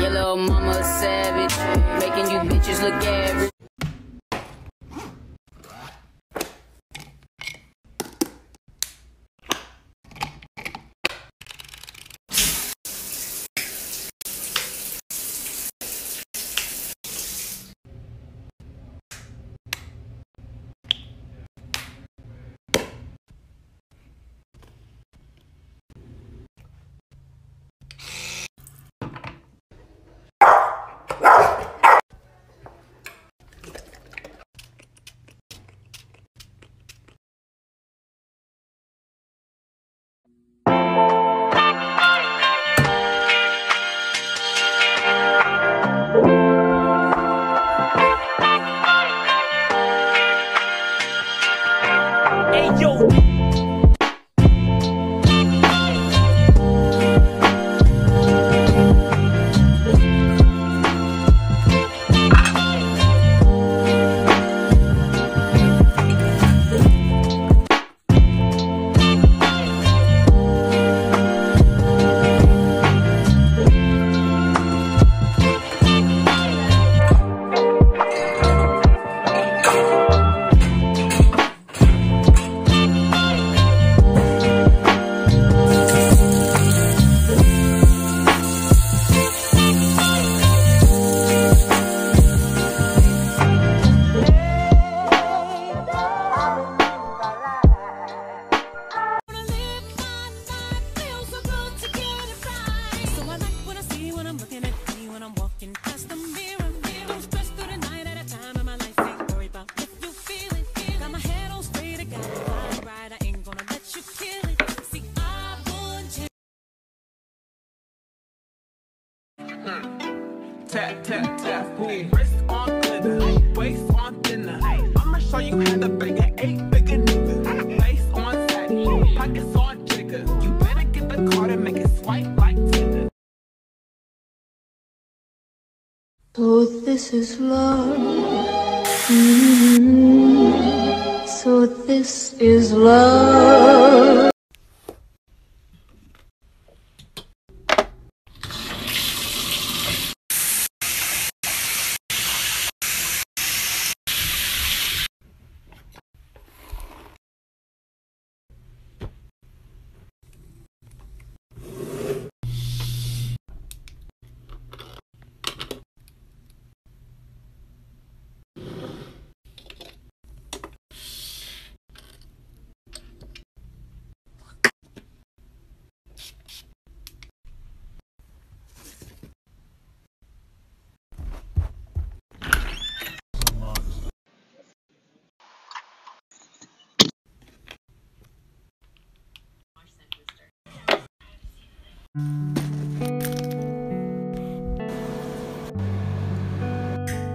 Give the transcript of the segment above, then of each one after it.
Your little mama savage, making you bitches look average. An eight nigga. Face on fatty, pockets on jigger. You better get the card and make it swipe like Tinder. So this is love. Mm, So this is love.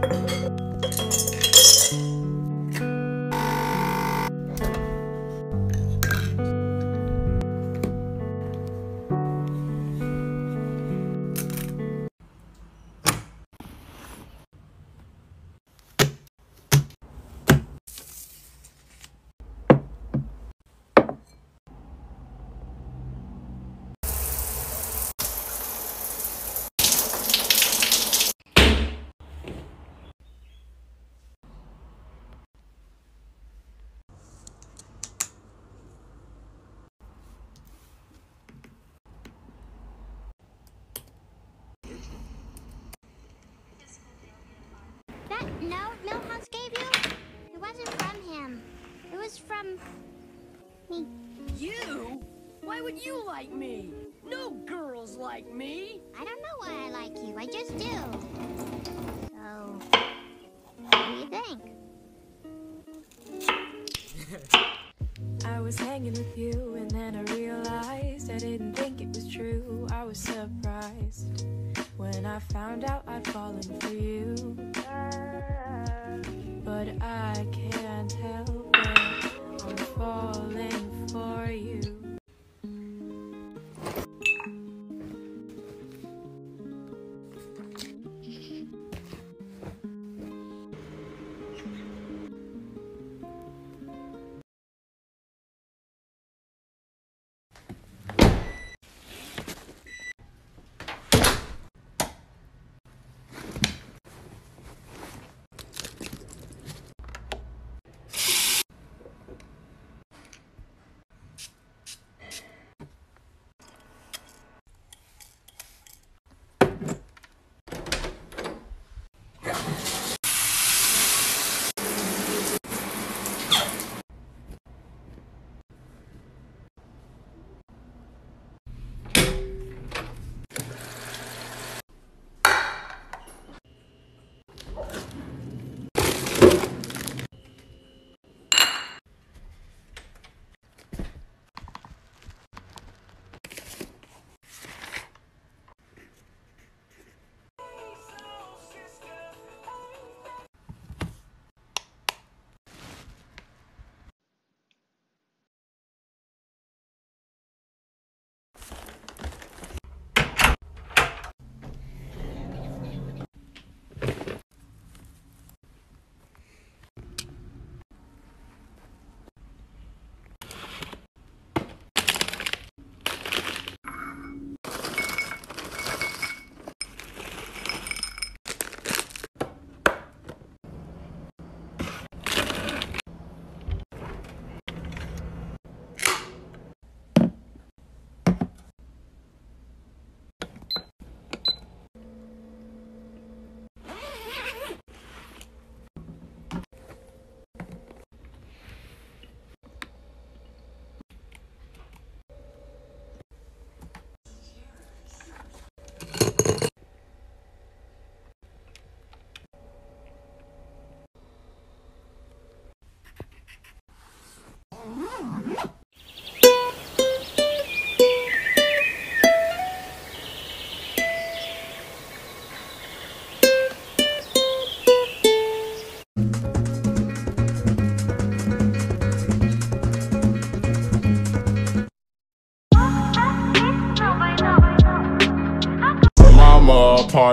That him. It was from me. You? Why would you like me? No girls like me. I don't know why I like you. I just do. So, what do you think? I was hanging with you and then I realized I didn't think it was true. I was surprised when I found out I'd fallen for you. But I can't help it. I'm falling for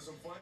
into some fun.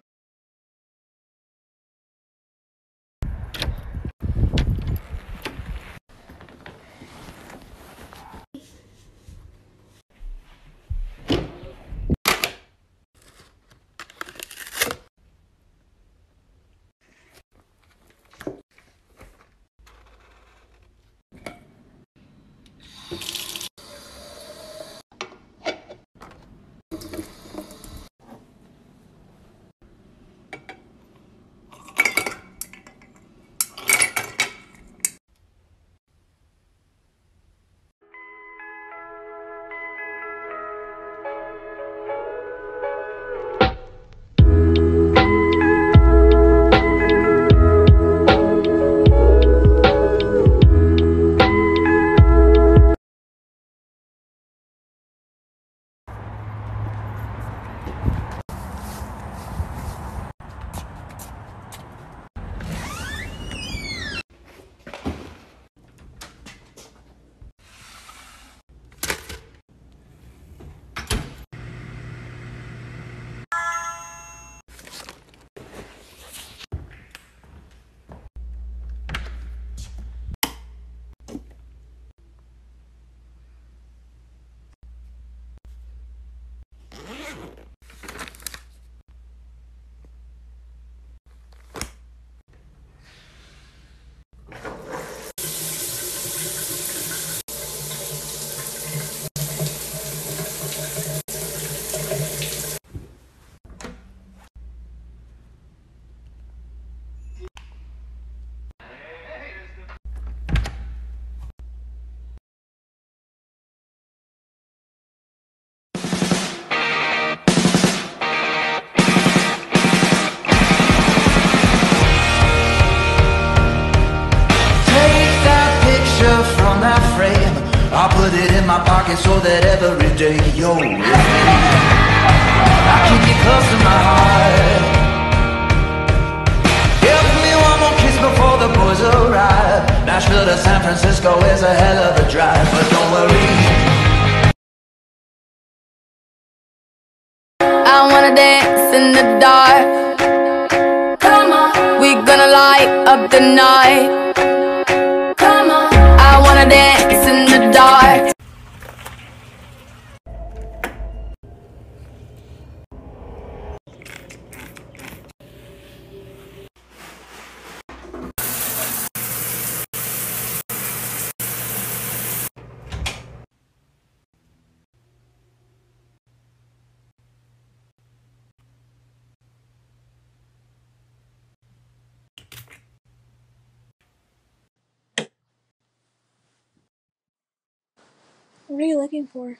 San Francisco is a hell of a drive, but don't worry. I wanna dance in the dark. Come on. We gonna light up the night. What are you looking for?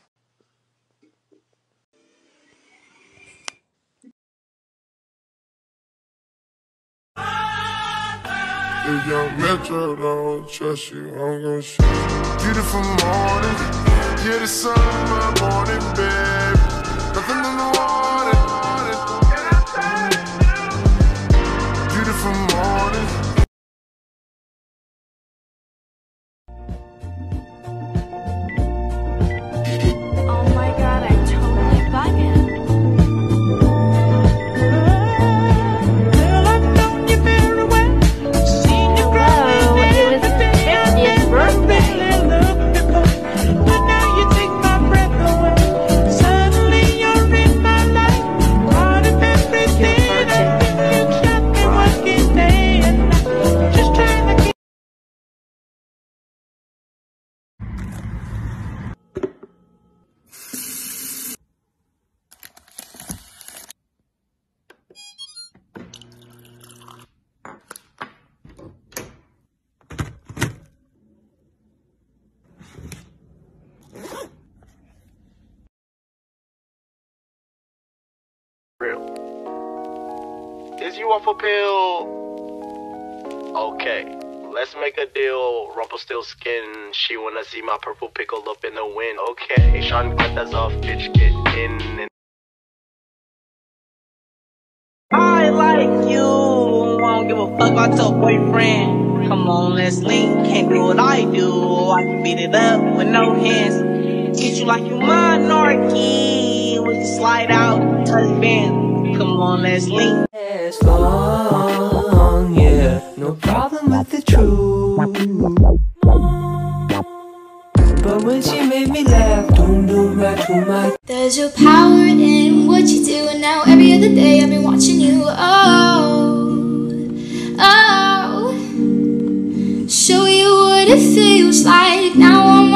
If Metro don't trust you, I'm gonna shoot. Beautiful morning, yeah, the sun my morning, babe. Nothing pill? Okay, let's make a deal. Rumpelstiltskin, she wanna see my purple pickle up in the wind. Okay, Sean cut that's off, bitch, get in. I like you. I don't give a fuck about your boyfriend. Come on, let's link. Can't do what I do. I can beat it up with no hands. Treat you like you monarchy. We can slide out, husband. Come on, let's link. It's long, yeah. No problem with the truth. But when she made me laugh, don't do right to my There's your power in what you do, and now every other day I've been watching you. Oh, oh, show you what it feels like. Now I'm.